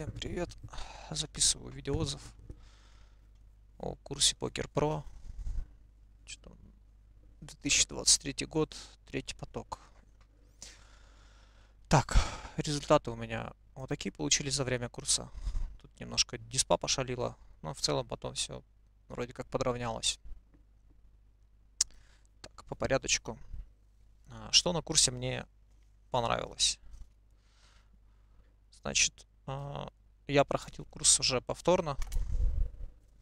Всем привет! Записываю видеоотзыв о курсе Покер Про. Что 2023 год, третий поток. Так, результаты у меня вот такие получились за время курса. Тут немножко диспа пошалила, но в целом потом все вроде как подравнялось. Так, по порядочку. А, что на курсе мне понравилось? Значит, а, я проходил курс уже повторно.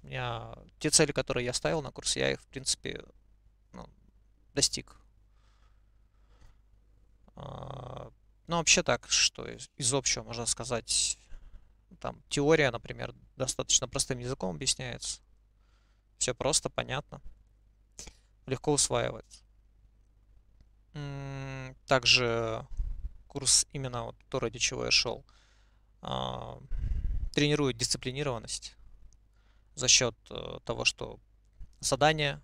У меня те цели, которые я ставил на курс, я их, в принципе, ну, достиг. А, ну, вообще так, что из, из общего можно сказать, там теория, например, достаточно простым языком объясняется. Все просто, понятно. Легко усваивается. Также курс именно вот то, ради чего я шел – а, тренирует дисциплинированность за счет э, того, что задания,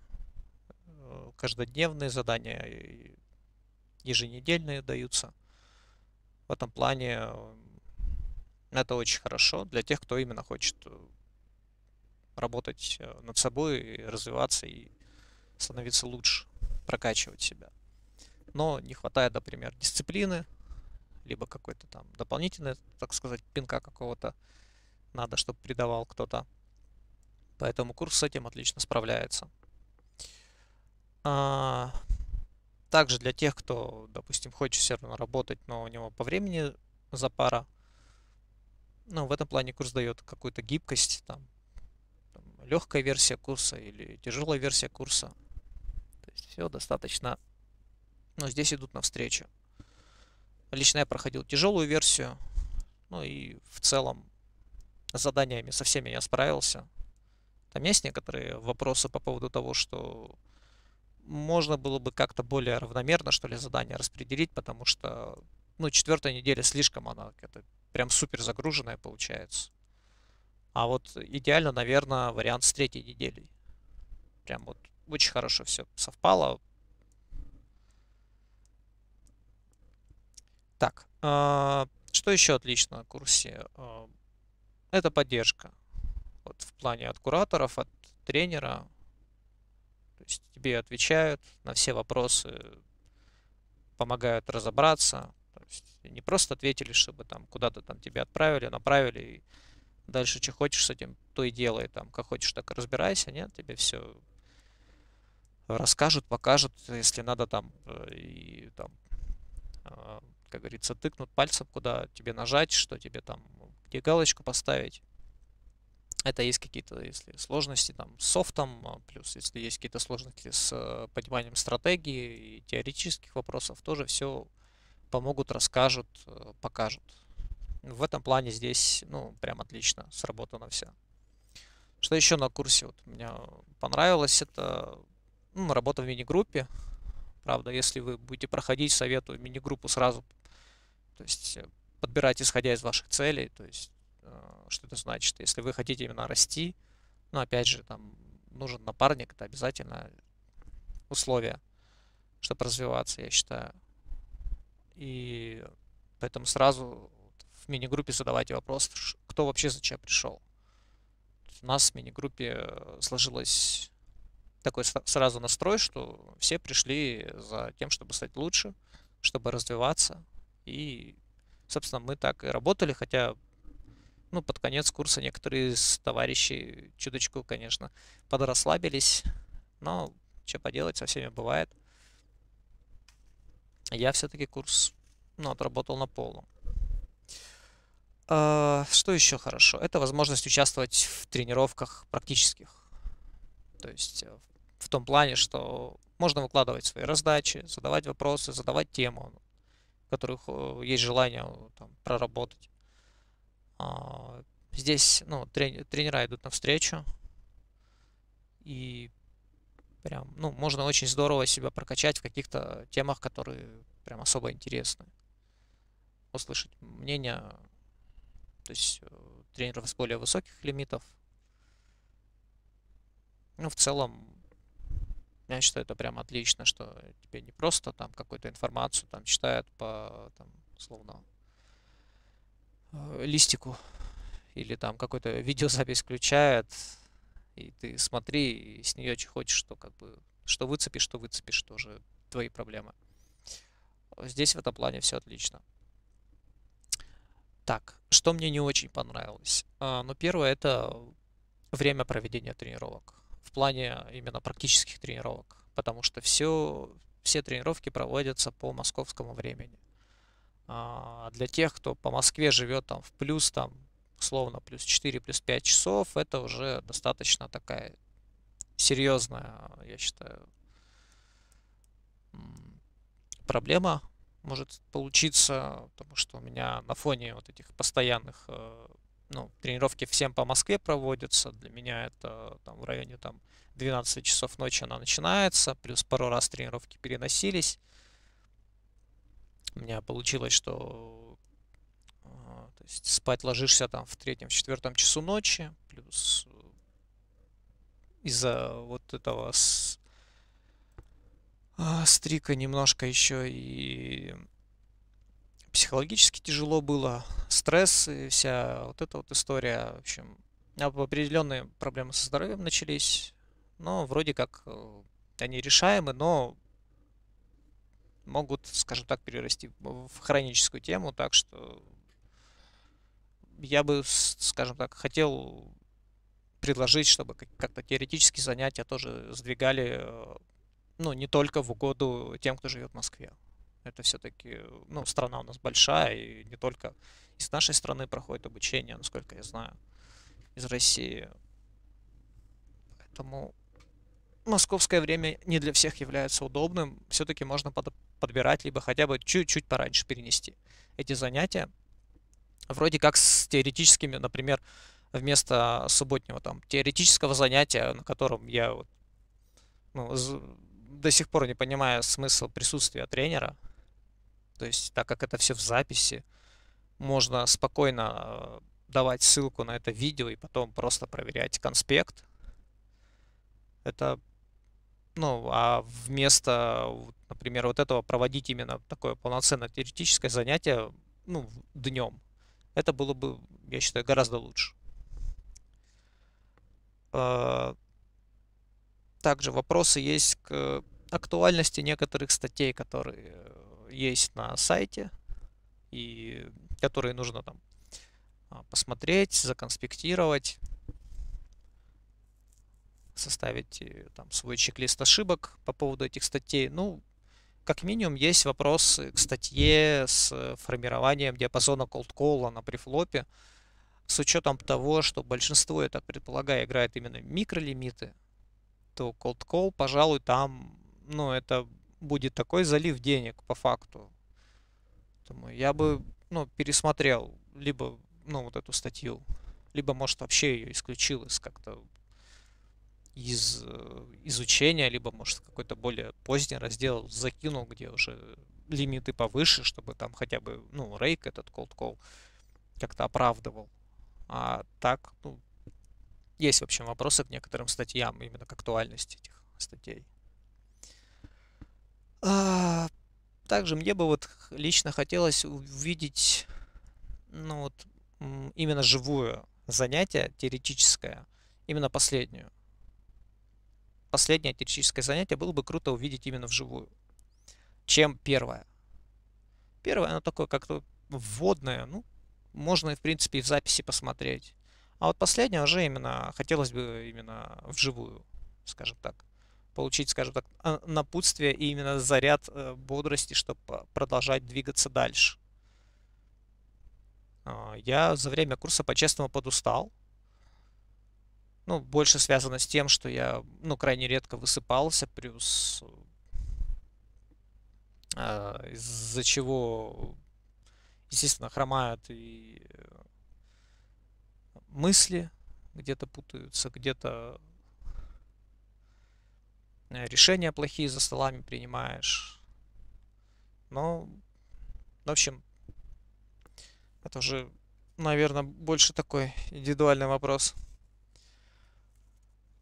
э, каждодневные задания, еженедельные даются. В этом плане э, это очень хорошо для тех, кто именно хочет работать над собой, и развиваться и становиться лучше, прокачивать себя. Но не хватает, например, дисциплины, либо какой-то там дополнительный, так сказать, пинка какого-то надо, чтобы придавал кто-то. Поэтому курс с этим отлично справляется. А, также для тех, кто, допустим, хочет все равно работать, но у него по времени запара, ну, в этом плане курс дает какую-то гибкость, там, там легкая версия курса или тяжелая версия курса. То есть все достаточно, но здесь идут навстречу. Лично я проходил тяжелую версию. Ну и в целом заданиями со всеми я справился. Там есть некоторые вопросы по поводу того, что можно было бы как-то более равномерно, что ли, задания распределить, потому что, ну, четвертая неделя слишком она это прям супер загруженная получается. А вот идеально, наверное, вариант с третьей неделей. Прям вот очень хорошо все совпало. Так, а, что еще отлично на курсе? Это поддержка. Вот в плане от кураторов, от тренера. То есть тебе отвечают на все вопросы, помогают разобраться. То есть не просто ответили, чтобы там куда-то там тебя отправили, направили, и дальше что хочешь с этим, то и делай. Там, как хочешь, так и разбирайся. Нет, тебе все расскажут, покажут, если надо там э, и там а, как говорится, тыкнут пальцем, куда тебе нажать, что тебе там, где галочку поставить. Это есть какие-то, если сложности там с софтом, а, плюс если есть какие-то сложности с э, пониманием стратегии и теоретических вопросов, тоже все помогут, расскажут, э, покажут. В этом плане здесь, ну, прям отлично сработано все. Что еще на курсе вот меня понравилось, это ну, работа в мини-группе. Правда, если вы будете проходить, советую мини-группу сразу то есть э, подбирать исходя из ваших целей, то есть э, что это значит? Если вы хотите именно расти, ну опять же, там нужен напарник, это обязательно условие, чтобы развиваться, я считаю. И поэтому сразу в мини-группе задавайте вопрос, кто вообще зачем пришел. У нас в мини-группе э, сложилось такой сразу настрой, что все пришли за тем, чтобы стать лучше, чтобы развиваться, и, собственно, мы так и работали, хотя, ну, под конец курса некоторые из товарищей чуточку, конечно, подрасслабились, но что поделать, со всеми бывает. Я все-таки курс, ну, отработал на полном. А, что еще хорошо? Это возможность участвовать в тренировках практических. То есть э, в том плане, что можно выкладывать свои раздачи, задавать вопросы, задавать тему которых э, есть желание э, там, проработать. А, здесь ну, тренера идут навстречу. И прям, ну, можно очень здорово себя прокачать в каких-то темах, которые прям особо интересны. Услышать мнение, то есть э, тренеров с более высоких лимитов. Ну, в целом, я считаю, это прям отлично, что тебе не просто там какую-то информацию там читают по, там, словно, э, листику или там какой-то видеозапись включает, и ты смотри, и с нее что хочешь, что как бы, что выцепишь, что выцепишь, тоже твои проблемы. Здесь в этом плане все отлично. Так, что мне не очень понравилось? А, ну, первое, это время проведения тренировок. В плане именно практических тренировок. Потому что все, все тренировки проводятся по московскому времени. А для тех, кто по Москве живет там в плюс, там, условно, плюс 4, плюс 5 часов, это уже достаточно такая серьезная, я считаю, проблема может получиться, потому что у меня на фоне вот этих постоянных, э, ну, тренировки всем по Москве проводятся. Для меня это там в районе там 12 часов ночи она начинается, плюс пару раз тренировки переносились. У меня получилось, что э, то есть спать ложишься там в третьем, в четвертом часу ночи, плюс э, из-за вот этого а, стрика немножко еще и психологически тяжело было, стресс и вся вот эта вот история, в общем, определенные проблемы со здоровьем начались, но вроде как э, они решаемы, но могут, скажем так, перерасти в хроническую тему, так что я бы, скажем так, хотел предложить, чтобы как-то теоретические занятия тоже сдвигали э, ну, не только в угоду тем, кто живет в Москве. Это все-таки, ну, страна у нас большая, и не только из нашей страны проходит обучение, насколько я знаю, из России. Поэтому московское время не для всех является удобным. Все-таки можно под, подбирать, либо хотя бы чуть-чуть пораньше перенести эти занятия. Вроде как с теоретическими, например, вместо субботнего там теоретического занятия, на котором я вот, ну, до сих пор не понимаю смысл присутствия тренера. То есть, так как это все в записи, можно спокойно э, давать ссылку на это видео и потом просто проверять конспект. Это, ну, а вместо, например, вот этого проводить именно такое полноценное теоретическое занятие, ну, днем, это было бы, я считаю, гораздо лучше. Э, также вопросы есть к актуальности некоторых статей, которые э, есть на сайте и которые нужно там а, посмотреть, законспектировать, составить э, там свой чек-лист ошибок по поводу этих статей. Ну, как минимум есть вопросы к статье с формированием диапазона cold call на префлопе, с учетом того, что большинство, я так предполагаю, играет именно микролимиты, то cold call, пожалуй, там, ну, это будет такой залив денег по факту. Думаю, я бы, ну, пересмотрел либо, ну, вот эту статью, либо, может, вообще ее исключил из как-то из э, изучения, либо, может, какой-то более поздний раздел закинул, где уже лимиты повыше, чтобы там хотя бы, ну, рейк этот cold call как-то оправдывал. А так, ну, есть, в общем, вопросы к некоторым статьям, именно к актуальности этих статей. А, также мне бы вот лично хотелось увидеть, ну вот, именно живое занятие теоретическое, именно последнюю. Последнее теоретическое занятие было бы круто увидеть именно вживую, чем первое. Первое, оно такое как-то вводное, ну, можно, в принципе, и в записи посмотреть. А вот последнее уже именно хотелось бы именно вживую, скажем так, получить, скажем так, а, напутствие и именно заряд э, бодрости, чтобы продолжать двигаться дальше. А, я за время курса по-честному подустал. Ну, больше связано с тем, что я, ну, крайне редко высыпался, плюс э, из-за чего, естественно, хромают и мысли где-то путаются, где-то э, решения плохие за столами принимаешь. Но, в общем, это уже, наверное, больше такой индивидуальный вопрос.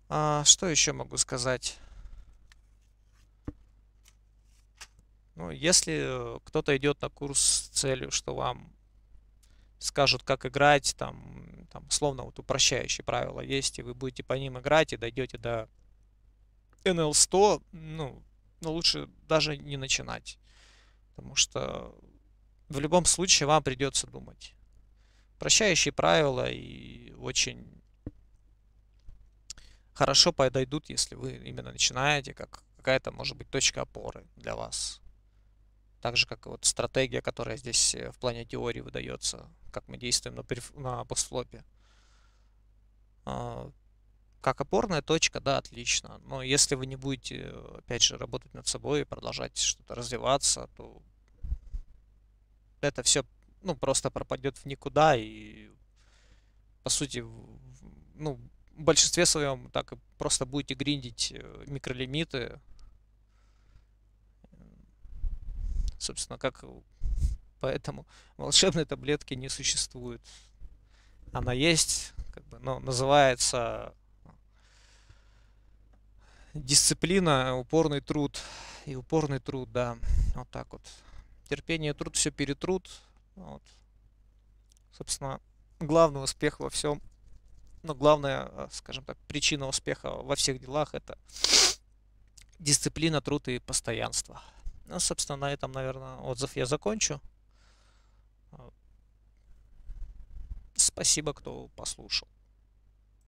А, что еще могу сказать? Ну, если кто-то идет на курс с целью, что вам скажут, как играть, там, там, словно вот упрощающие правила есть, и вы будете по ним играть и дойдете до NL100, ну, ну, лучше даже не начинать. Потому что в любом случае вам придется думать. Прощающие правила и очень хорошо подойдут, если вы именно начинаете, как какая-то, может быть, точка опоры для вас. Так же, как вот стратегия, которая здесь э, в плане теории выдается, как мы действуем на, на постфлопе. Как опорная точка, да, отлично. Но если вы не будете, опять же, работать над собой и продолжать что-то развиваться, то это все, ну, просто пропадет в никуда и, по сути, ну, в большинстве своем так и просто будете гриндить э, микролимиты. Собственно, как поэтому волшебной таблетки не существует. Она есть, как бы, но называется дисциплина, упорный труд. И упорный труд, да, вот так вот. Терпение, труд, все перетрут. Вот. Собственно, главный успех во всем, ну, главная, э, скажем так, причина успеха во всех делах это дисциплина, труд и постоянство. Ну, собственно, на этом, наверное, отзыв я закончу. Спасибо, кто послушал.